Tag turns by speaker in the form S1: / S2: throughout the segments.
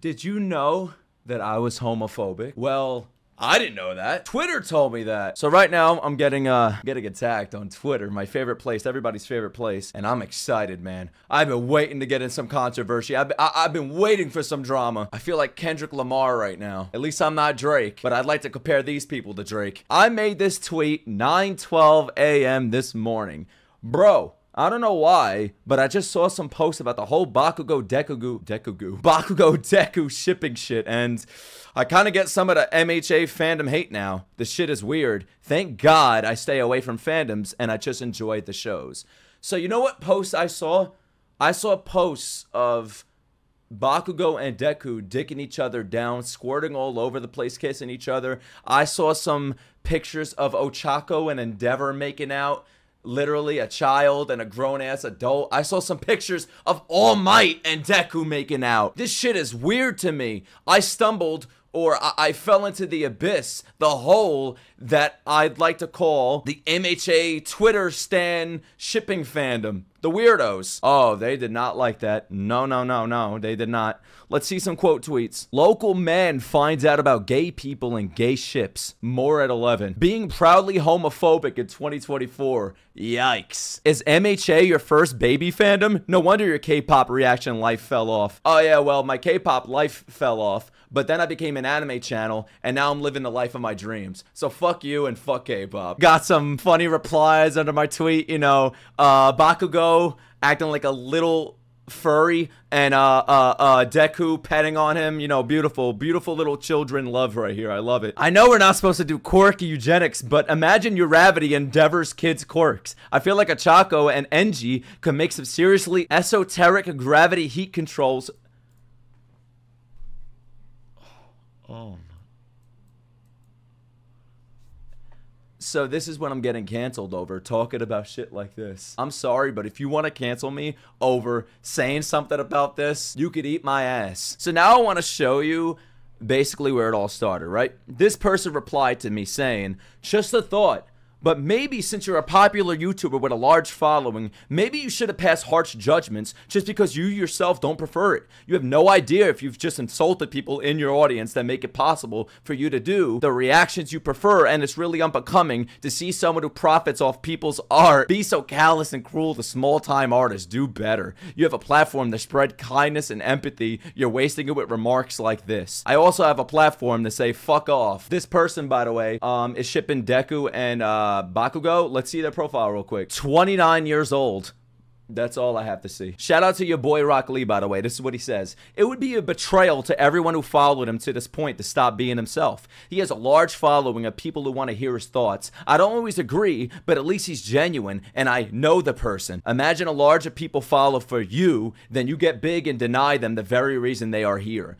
S1: Did you know that I was homophobic? Well, I didn't know that. Twitter told me that. So right now I'm getting uh getting attacked on Twitter, my favorite place, everybody's favorite place, and I'm excited, man. I've been waiting to get in some controversy. I've, I, I've been waiting for some drama. I feel like Kendrick Lamar right now. At least I'm not Drake, but I'd like to compare these people to Drake. I made this tweet 9:12 a.m. this morning. Bro, I don't know why, but I just saw some posts about the whole Bakugo Dekugu Dekugu Bakugo Deku shipping shit, and I kind of get some of the MHA fandom hate now. The shit is weird. Thank God I stay away from fandoms and I just enjoy the shows. So you know what posts I saw? I saw posts of Bakugo and Deku dicking each other down, squirting all over the place, kissing each other. I saw some pictures of Ochako and Endeavor making out literally a child and a grown ass adult. I saw some pictures of All Might and Deku making out. This shit is weird to me. I stumbled or I, I fell into the abyss, the hole that I'd like to call the MHA Twitter stan shipping fandom. The weirdos. Oh, they did not like that. No, no, no, no. They did not. Let's see some quote tweets. Local man finds out about gay people and gay ships. More at 11. Being proudly homophobic in 2024. Yikes. Is MHA your first baby fandom? No wonder your K-pop reaction life fell off. Oh yeah, well, my K-pop life fell off, but then I became an anime channel, and now I'm living the life of my dreams. So fuck you and fuck K-pop. Got some funny replies under my tweet, you know, uh, Bakugo acting like a little furry and uh uh uh Deku petting on him, you know, beautiful, beautiful little children love right here. I love it. I know we're not supposed to do quirky eugenics, but imagine Uravity endeavors kids quirks. I feel like Ochako and Enji could make some seriously esoteric gravity heat controls. Oh So this is what I'm getting canceled over, talking about shit like this. I'm sorry, but if you want to cancel me over saying something about this, you could eat my ass. So now I want to show you basically where it all started, right? This person replied to me saying, just a thought. But maybe since you're a popular YouTuber with a large following, maybe you should have passed harsh judgments just because you yourself don't prefer it. You have no idea if you've just insulted people in your audience that make it possible for you to do the reactions you prefer, and it's really unbecoming to see someone who profits off people's art be so callous and cruel to small time artists. Do better. You have a platform to spread kindness and empathy. You're wasting it with remarks like this. I also have a platform to say fuck off. This person, by the way, um, is shipping Deku and uh uh, Bakugo, let's see their profile real quick. 29 years old. That's all I have to see. Shout out to your boy Rock Lee, by the way. This is what he says. It would be a betrayal to everyone who followed him to this point to stop being himself. He has a large following of people who want to hear his thoughts. I don't always agree, but at least he's genuine and I know the person. Imagine a larger people follow for you, then you get big and deny them the very reason they are here.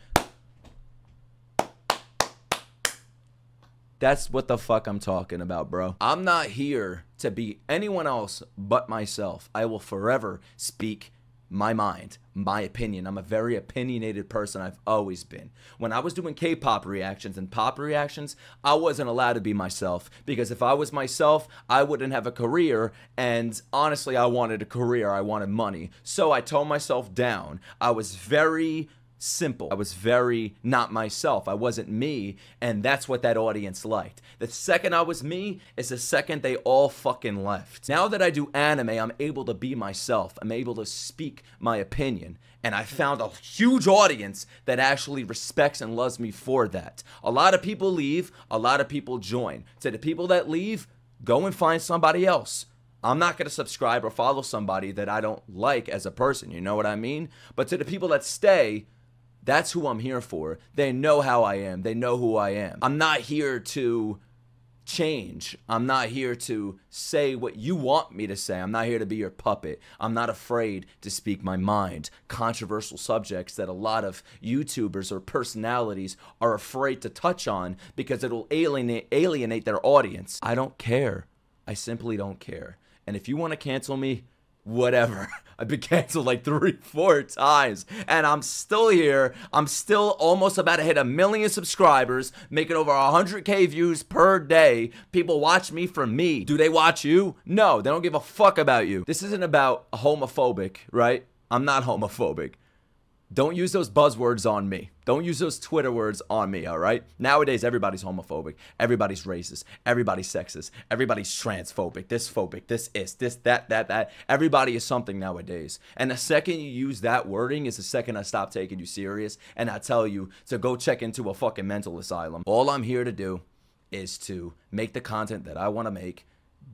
S1: That's what the fuck I'm talking about, bro. I'm not here to be anyone else but myself. I will forever speak my mind, my opinion. I'm a very opinionated person. I've always been. When I was doing K pop reactions and pop reactions, I wasn't allowed to be myself because if I was myself, I wouldn't have a career. And honestly, I wanted a career, I wanted money. So I toned myself down. I was very simple. I was very not myself. I wasn't me, and that's what that audience liked. The second I was me is the second they all fucking left. Now that I do anime, I'm able to be myself. I'm able to speak my opinion. And I found a huge audience that actually respects and loves me for that. A lot of people leave, a lot of people join. To the people that leave, go and find somebody else. I'm not going to subscribe or follow somebody that I don't like as a person, you know what I mean? But to the people that stay, that's who I'm here for. They know how I am. They know who I am. I'm not here to change. I'm not here to say what you want me to say. I'm not here to be your puppet. I'm not afraid to speak my mind. Controversial subjects that a lot of YouTubers or personalities are afraid to touch on because it'll alienate alienate their audience. I don't care. I simply don't care. And if you want to cancel me, whatever. I've been canceled like three, four times, and I'm still here. I'm still almost about to hit a million subscribers, making over 100k views per day. People watch me for me. Do they watch you? No, they don't give a fuck about you. This isn't about homophobic, right? I'm not homophobic. Don't use those buzzwords on me. Don't use those Twitter words on me, all right? Nowadays, everybody's homophobic. Everybody's racist. Everybody's sexist. Everybody's transphobic. This phobic. This is. This, that, that, that. Everybody is something nowadays. And the second you use that wording is the second I stop taking you serious and I tell you to go check into a fucking mental asylum. All I'm here to do is to make the content that I want to make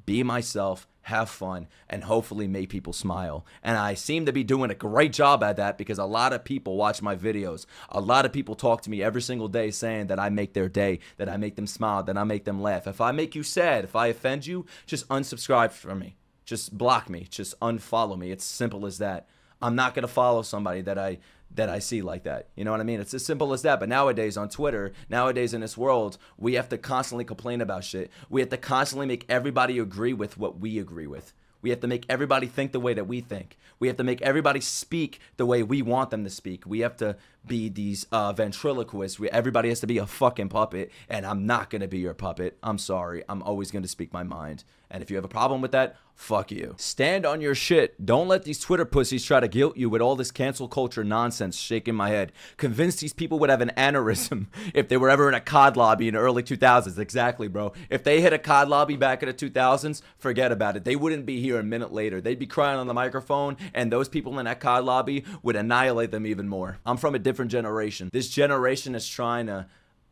S1: be myself, have fun, and hopefully make people smile. And I seem to be doing a great job at that because a lot of people watch my videos. A lot of people talk to me every single day saying that I make their day, that I make them smile, that I make them laugh. If I make you sad, if I offend you, just unsubscribe from me. Just block me. Just unfollow me. It's simple as that. I'm not going to follow somebody that I that I see like that. You know what I mean? It's as simple as that. But nowadays on Twitter, nowadays in this world, we have to constantly complain about shit. We have to constantly make everybody agree with what we agree with. We have to make everybody think the way that we think. We have to make everybody speak the way we want them to speak. We have to be these uh, ventriloquists. We, everybody has to be a fucking puppet, and I'm not gonna be your puppet. I'm sorry. I'm always gonna speak my mind. And if you have a problem with that, fuck you. Stand on your shit. Don't let these Twitter pussies try to guilt you with all this cancel culture nonsense shaking my head. Convince these people would have an aneurysm if they were ever in a COD lobby in the early 2000s. Exactly, bro. If they hit a COD lobby back in the 2000s, forget about it. They wouldn't be here a minute later. They'd be crying on the microphone, and those people in that COD lobby would annihilate them even more. I'm from a different generation. This generation is trying to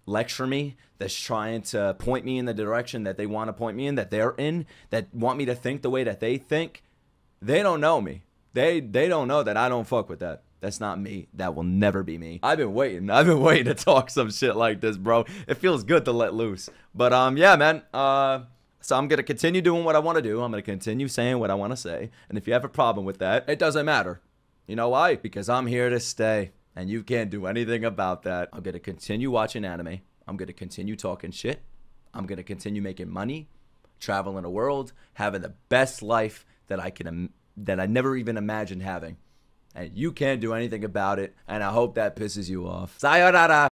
S1: lecture me, that's trying to point me in the direction that they want to point me in, that they're in, that want me to think the way that they think, they don't know me. They they don't know that I don't fuck with that. That's not me. That will never be me. I've been waiting. I've been waiting to talk some shit like this, bro. It feels good to let loose. But um yeah, man. Uh so I'm gonna continue doing what I want to do. I'm gonna continue saying what I want to say. And if you have a problem with that, it doesn't matter. You know why? Because I'm here to stay and you can't do anything about that. I'm to continue watching anime. I'm to continue talking shit. I'm to continue making money, traveling the world, having the best life that I can that I never even imagined having. And you can't do anything about it, and I hope that pisses you off. Sayonara.